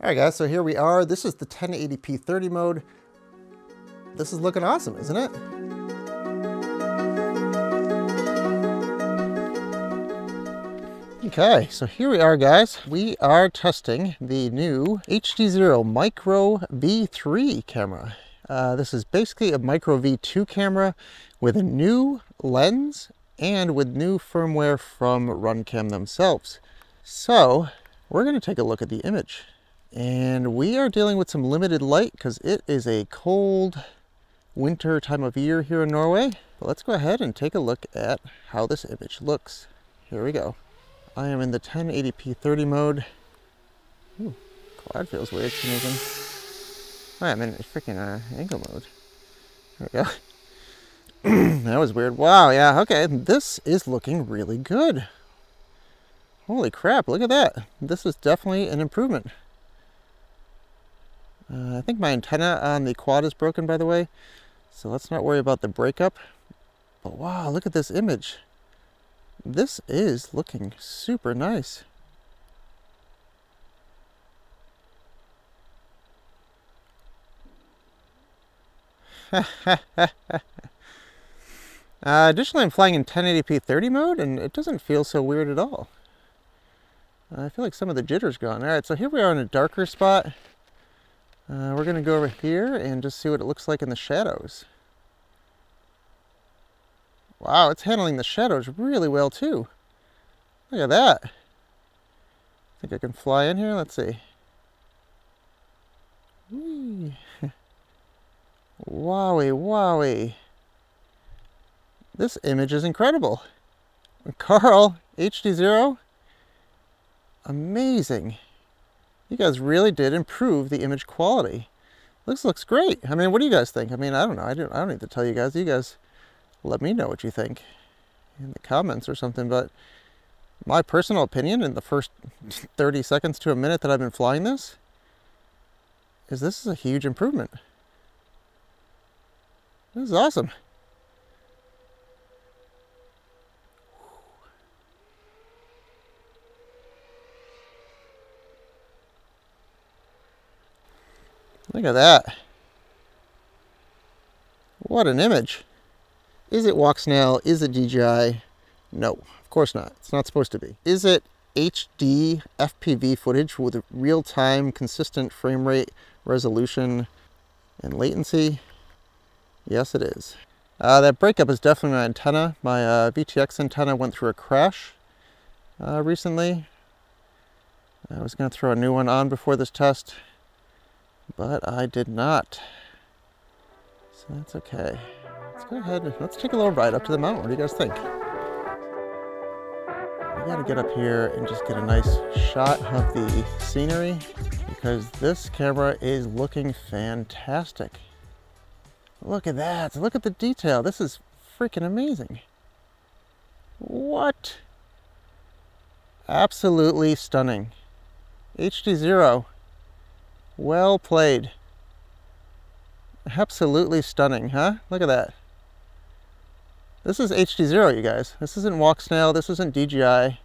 All right guys, so here we are. This is the 1080p 30 mode. This is looking awesome, isn't it? Okay, so here we are guys. We are testing the new HDZero Micro V3 camera. Uh, this is basically a Micro V2 camera with a new lens and with new firmware from Runcam themselves. So we're going to take a look at the image. And we are dealing with some limited light because it is a cold winter time of year here in Norway. But let's go ahead and take a look at how this image looks. Here we go. I am in the 1080p 30 mode. Ooh, quad feels weird some reason. Oh, I'm in freaking uh, angle mode. There we go. that was weird. Wow, yeah, okay. This is looking really good. Holy crap, look at that. This is definitely an improvement. Uh, I think my antenna on the quad is broken, by the way. So let's not worry about the breakup. But wow, look at this image. This is looking super nice. uh, additionally, I'm flying in 1080p 30 mode, and it doesn't feel so weird at all. I feel like some of the jitter's gone. All right, so here we are in a darker spot. Uh, we're going to go over here and just see what it looks like in the shadows. Wow, it's handling the shadows really well too. Look at that. I think I can fly in here. Let's see. Wowie, wowie. This image is incredible. Carl, HDZero, amazing. You guys really did improve the image quality. This looks great. I mean, what do you guys think? I mean, I don't know. I don't, I don't need to tell you guys. You guys let me know what you think in the comments or something. But my personal opinion in the first 30 seconds to a minute that I've been flying this is this is a huge improvement. This is awesome. Look at that. What an image. Is it Walksnail? Is it DJI? No, of course not. It's not supposed to be. Is it HD FPV footage with real-time consistent frame rate, resolution, and latency? Yes, it is. Uh, that breakup is definitely my antenna. My uh, VTX antenna went through a crash uh, recently. I was going to throw a new one on before this test, but I did not. So that's okay. Let's go ahead and let's take a little ride up to the mountain. What do you guys think? I gotta get up here and just get a nice shot of the scenery because this camera is looking fantastic. Look at that. Look at the detail. This is freaking amazing. What? Absolutely stunning. HDZero. Well played. Absolutely stunning, huh? Look at that. This is HDZero, you guys. This isn't Walksnail. This isn't DJI.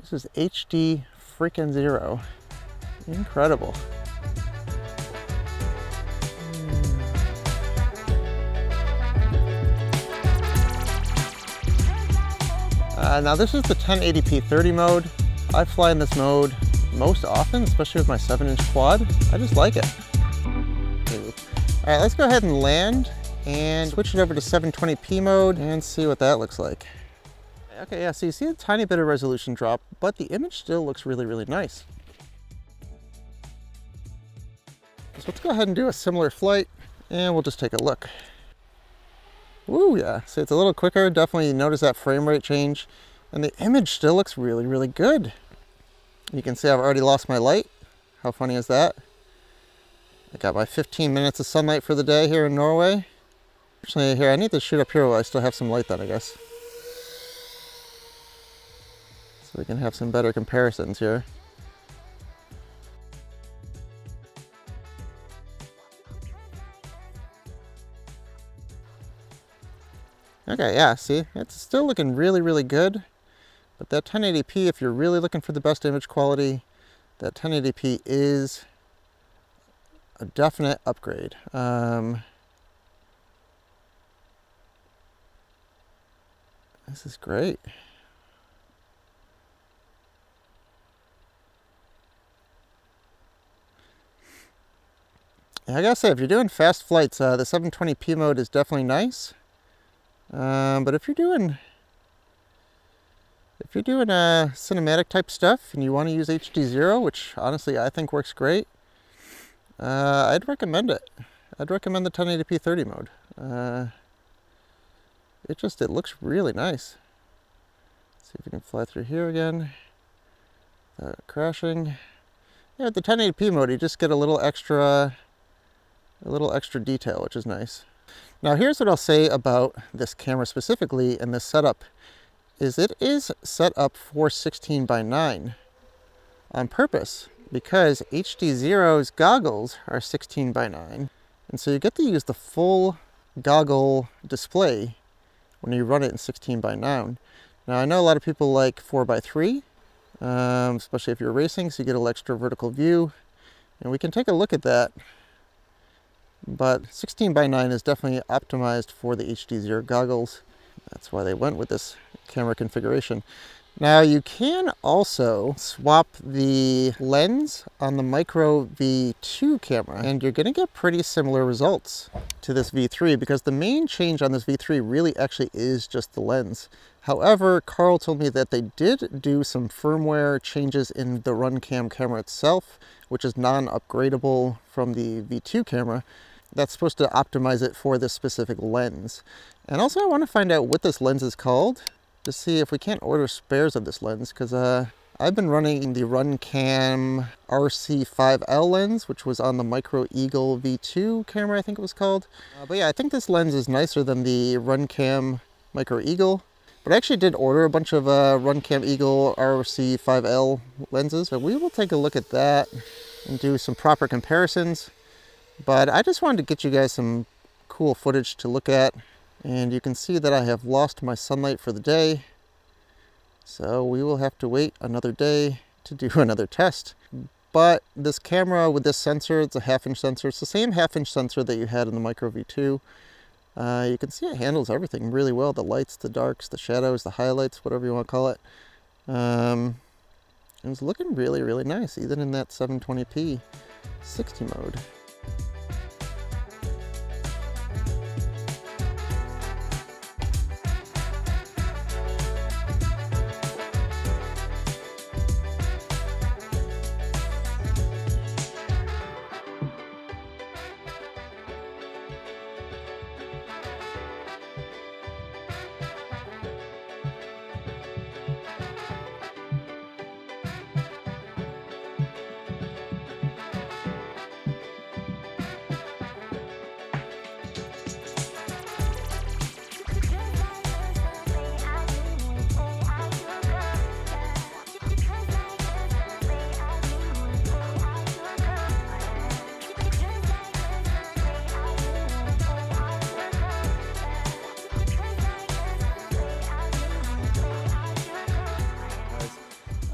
This is HD freaking zero. Incredible. Uh, now this is the 1080p 30 mode. I fly in this mode most often, especially with my 7 inch quad. I just like it. All right, let's go ahead and land and switch it over to 720p mode and see what that looks like. Okay, yeah, so you see a tiny bit of resolution drop, but the image still looks really, really nice. So let's go ahead and do a similar flight and we'll just take a look. Ooh, yeah, so it's a little quicker. Definitely notice that frame rate change. And the image still looks really, really good. You can see I've already lost my light. How funny is that? I got my 15 minutes of sunlight for the day here in Norway. Actually, here, I need to shoot up here while I still have some light then, I guess. So we can have some better comparisons here. Okay, yeah, see, it's still looking really, really good. But that 1080p, if you're really looking for the best image quality, that 1080p is a definite upgrade. Um, this is great. I gotta say, if you're doing fast flights, uh, the 720p mode is definitely nice. Um, but if you're doing if you're doing uh, cinematic type stuff and you want to use HDZero, which honestly I think works great, uh, I'd recommend it. I'd recommend the 1080p 30 mode. Uh, it just, it looks really nice. Let's see if we can fly through here again. Uh, crashing. Yeah, with the 1080p mode, you just get a little extra, a little extra detail, which is nice. Now here's what I'll say about this camera specifically and this setup is it is set up for 16 by 9 on purpose because HD Zero's goggles are 16 by 9 and so you get to use the full goggle display when you run it in 16 by 9. Now I know a lot of people like 4 by 3 um, especially if you're racing so you get an extra vertical view. And we can take a look at that. But 16 by 9 is definitely optimized for the HD Zero goggles. That's why they went with this camera configuration. Now you can also swap the lens on the Micro V2 camera and you're gonna get pretty similar results to this V3 because the main change on this V3 really actually is just the lens. However, Carl told me that they did do some firmware changes in the RunCam camera itself, which is non-upgradable from the V2 camera. That's supposed to optimize it for this specific lens. And also I want to find out what this lens is called to see if we can't order spares of this lens because uh, I've been running the RunCam RC5L lens, which was on the Micro Eagle V2 camera, I think it was called. Uh, but yeah, I think this lens is nicer than the RunCam Micro Eagle. But I actually did order a bunch of uh, RunCam Eagle RC5L lenses, so we will take a look at that and do some proper comparisons. But I just wanted to get you guys some cool footage to look at and you can see that I have lost my sunlight for the day. So we will have to wait another day to do another test. But this camera with this sensor, it's a half inch sensor. It's the same half inch sensor that you had in the Micro V2. Uh, you can see it handles everything really well. The lights, the darks, the shadows, the highlights, whatever you want to call it. Um, it's looking really, really nice, even in that 720p 60 mode.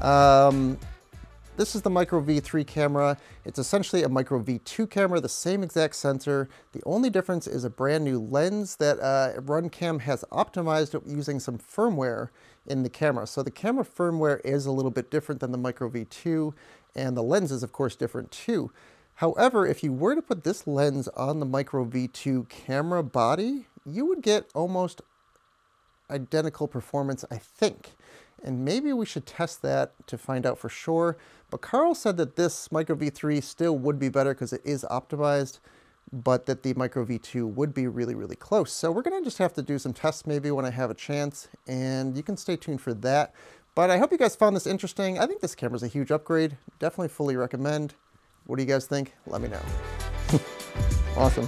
Um, this is the Micro V3 camera. It's essentially a Micro V2 camera, the same exact sensor. The only difference is a brand new lens that uh, RunCam has optimized using some firmware in the camera. So the camera firmware is a little bit different than the Micro V2 and the lens is of course different too. However, if you were to put this lens on the Micro V2 camera body, you would get almost identical performance, I think and maybe we should test that to find out for sure. But Carl said that this Micro V3 still would be better because it is optimized, but that the Micro V2 would be really, really close. So we're gonna just have to do some tests maybe when I have a chance, and you can stay tuned for that. But I hope you guys found this interesting. I think this camera's a huge upgrade. Definitely fully recommend. What do you guys think? Let me know. awesome.